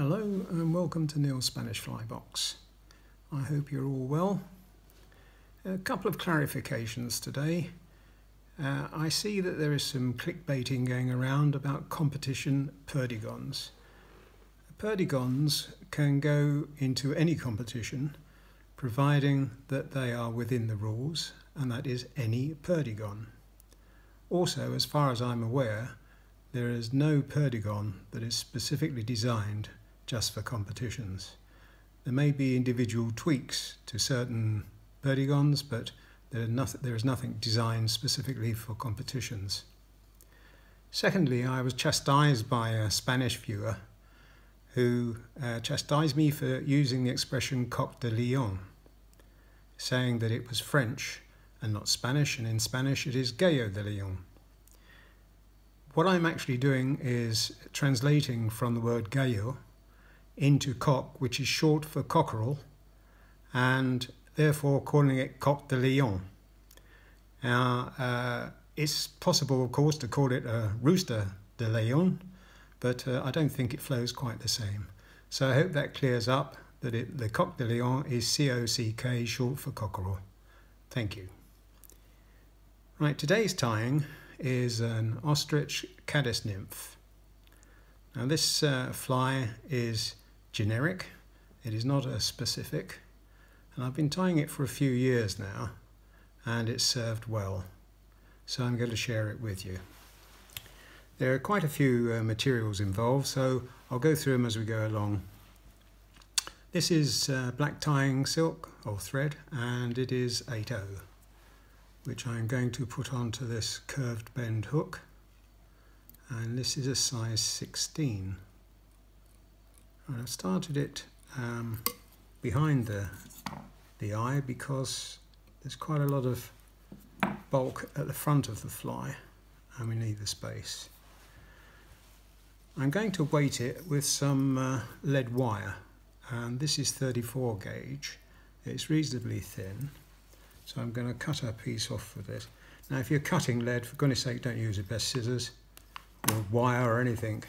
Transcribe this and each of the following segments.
Hello and welcome to Neil's Spanish Fly Box. I hope you're all well. A couple of clarifications today. Uh, I see that there is some clickbaiting going around about competition perdigons. Perdigons can go into any competition providing that they are within the rules and that is any perdigon. Also, as far as I'm aware, there is no perdigon that is specifically designed just for competitions. There may be individual tweaks to certain perdigons, but there, nothing, there is nothing designed specifically for competitions. Secondly, I was chastised by a Spanish viewer who uh, chastised me for using the expression coq de lion, saying that it was French and not Spanish, and in Spanish it is gallo de lion. What I'm actually doing is translating from the word gallo into coq, which is short for cockerel, and therefore calling it coq de lion. Now, uh, it's possible, of course, to call it a rooster de lion, but uh, I don't think it flows quite the same. So I hope that clears up that it, the coq de lion is C-O-C-K, short for cockerel. Thank you. Right, today's tying is an ostrich caddis nymph. Now this uh, fly is generic, it is not a specific, and I've been tying it for a few years now, and it's served well. So I'm going to share it with you. There are quite a few uh, materials involved, so I'll go through them as we go along. This is uh, black tying silk or thread, and it is 8.0, which I'm going to put onto this curved bend hook, and this is a size 16. I've started it um, behind the, the eye because there's quite a lot of bulk at the front of the fly and we need the space. I'm going to weight it with some uh, lead wire and this is 34 gauge. It's reasonably thin so I'm going to cut a piece off with it. Now if you're cutting lead, for goodness sake don't use the best scissors or wire or anything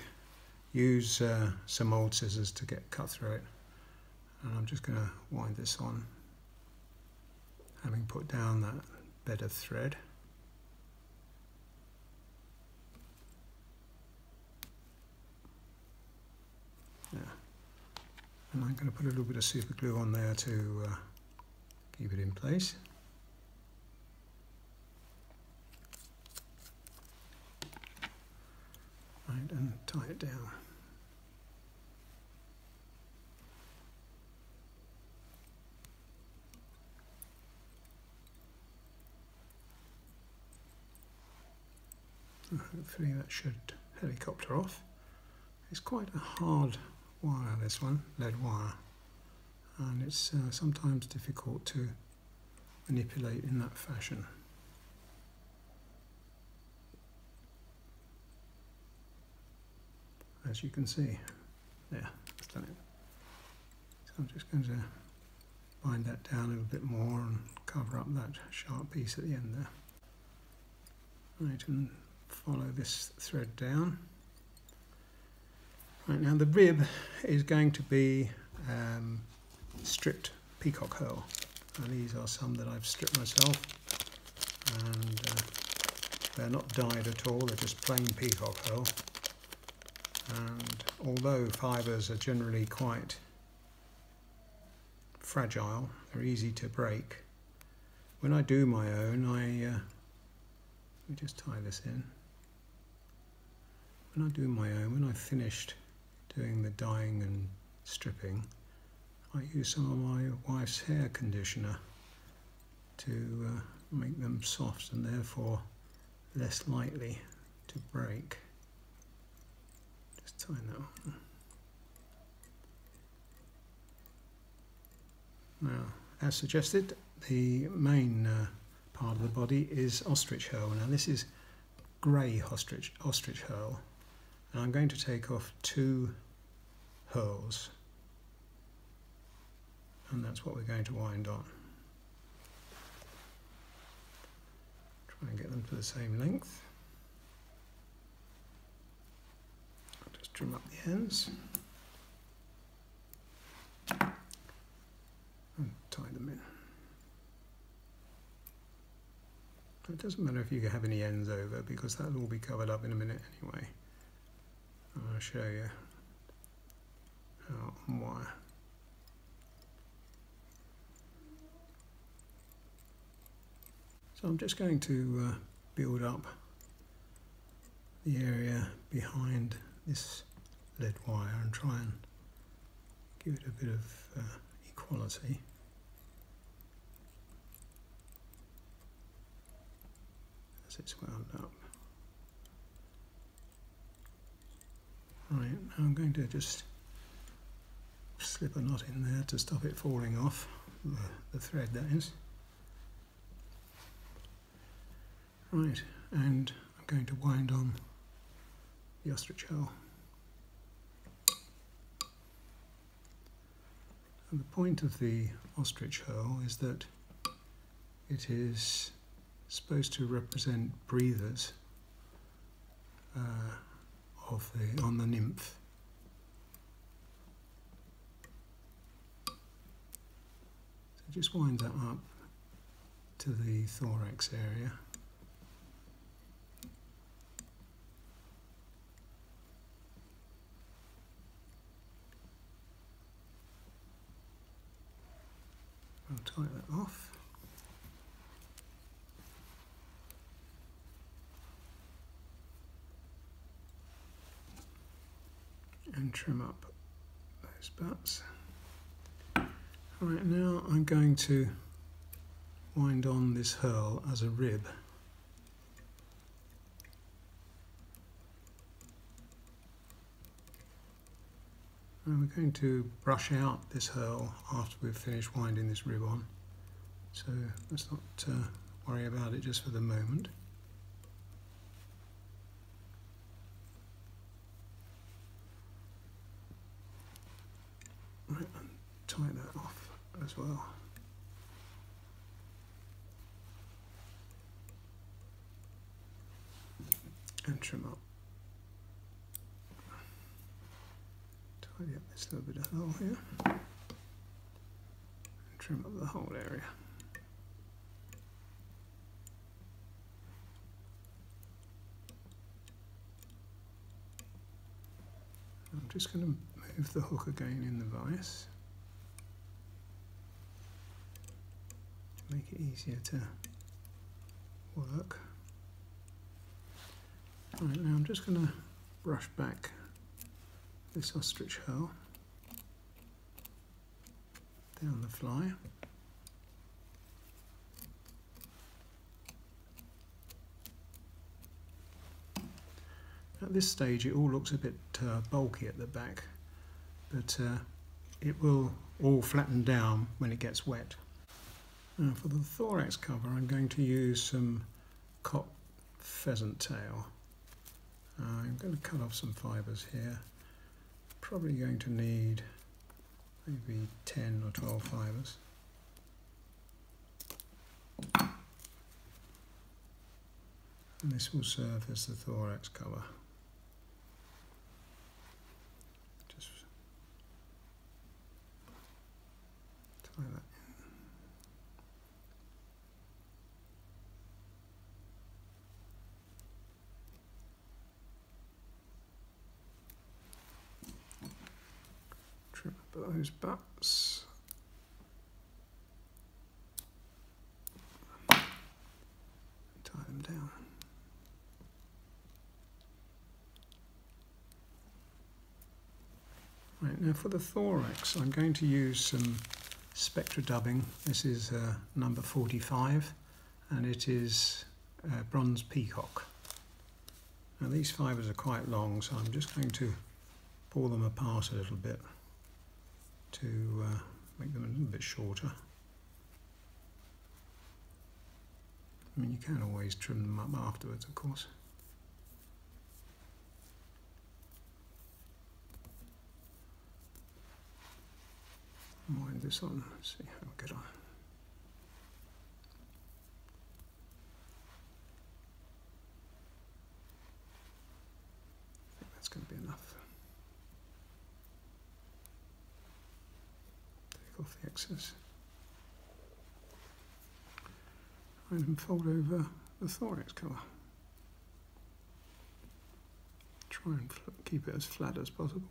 use uh, some old scissors to get cut through it. And I'm just going to wind this on having put down that bed of thread. Yeah. and I'm going to put a little bit of super glue on there to uh, keep it in place. Right and tie it down hopefully that should helicopter off. It's quite a hard wire this one, lead wire, and it's uh, sometimes difficult to manipulate in that fashion. As you can see, there, I've done it. So I'm just going to bind that down a little bit more and cover up that sharp piece at the end there. Right, and follow this thread down. Right now the rib is going to be um, stripped peacock herl. And these are some that I've stripped myself and uh, they're not dyed at all, they're just plain peacock herl. And although fibres are generally quite fragile, they're easy to break. When I do my own, I uh, let me just tie this in when I do my own, when I've finished doing the dyeing and stripping, I use some of my wife's hair conditioner to uh, make them soft and therefore less likely to break. Just tie that on. Now, as suggested, the main uh, part of the body is ostrich herl. Now this is grey ostrich, ostrich herl and I'm going to take off two herls, and that's what we're going to wind on. Try and get them to the same length. Just trim up the ends and tie them in. It doesn't matter if you have any ends over because that'll all be covered up in a minute anyway. Show you how and why. So I'm just going to uh, build up the area behind this lead wire and try and give it a bit of uh, equality. As it's wound up. Right, now I'm going to just slip a knot in there to stop it falling off, the, the thread that is. Right, and I'm going to wind on the ostrich herl. And the point of the ostrich herl is that it is supposed to represent breathers uh, of the on the nymph. So just wind that up to the thorax area. I'll tie that off. And trim up those butts. Right now I'm going to wind on this herl as a rib. And we're going to brush out this herl after we've finished winding this rib on. So let's not uh, worry about it just for the moment. Right, tie that off as well. And trim up. tidy up this little bit of herl here and trim up the whole area. I'm just going to move the hook again in the vise make it easier to work. Right, now I'm just going to brush back this ostrich herl down the fly. At this stage it all looks a bit uh, bulky at the back but uh, it will all flatten down when it gets wet. Now for the thorax cover I'm going to use some cock pheasant tail. Uh, I'm going to cut off some fibres here probably going to need maybe 10 or 12 fibres. And this will serve as the thorax cover. Just tie that those bats. Tie them down. Right, now for the thorax, I'm going to use some spectra dubbing. This is uh, number 45 and it is uh, bronze peacock. Now these fibres are quite long so I'm just going to pull them apart a little bit to uh, make them a little bit shorter. I mean, you can always trim them up afterwards, of course. Wind this on, Let's see how get on. that's going to be enough. Excess. And fold over the thorax cover. Try and keep it as flat as possible.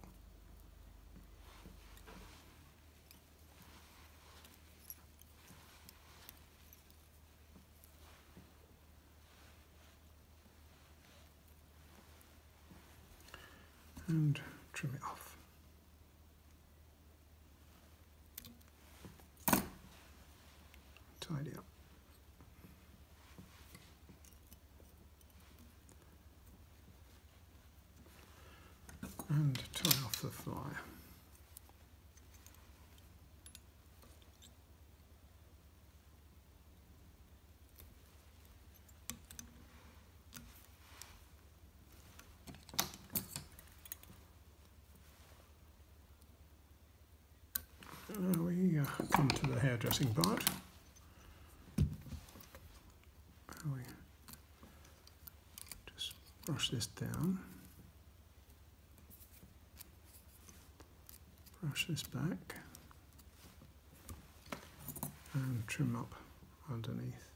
and trim it off. Tidy up. And tie off the fly. Now we uh, come to the hairdressing part. We just brush this down. Brush this back. And trim up underneath.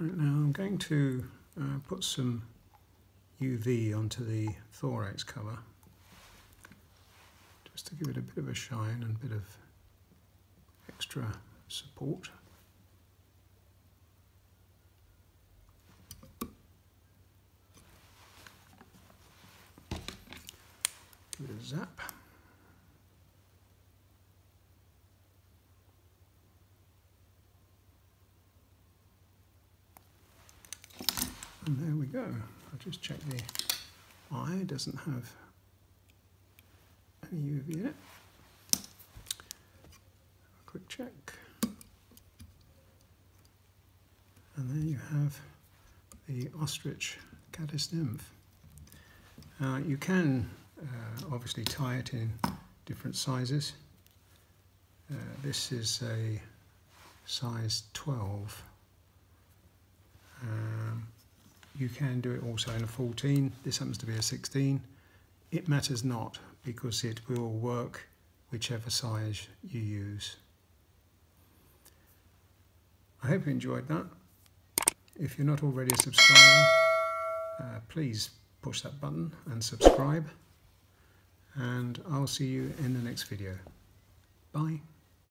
Right now I'm going to uh, put some UV onto the thorax cover just to give it a bit of a shine and a bit of extra support. Give it a zap. And there we go. I'll just check the eye doesn't have UV in it. Quick check. And then you have the ostrich caddis nymph. Uh, you can uh, obviously tie it in different sizes. Uh, this is a size 12. Um, you can do it also in a 14. This happens to be a 16. It matters not because it will work whichever size you use. I hope you enjoyed that. If you're not already a subscriber, uh, please push that button and subscribe. And I'll see you in the next video. Bye.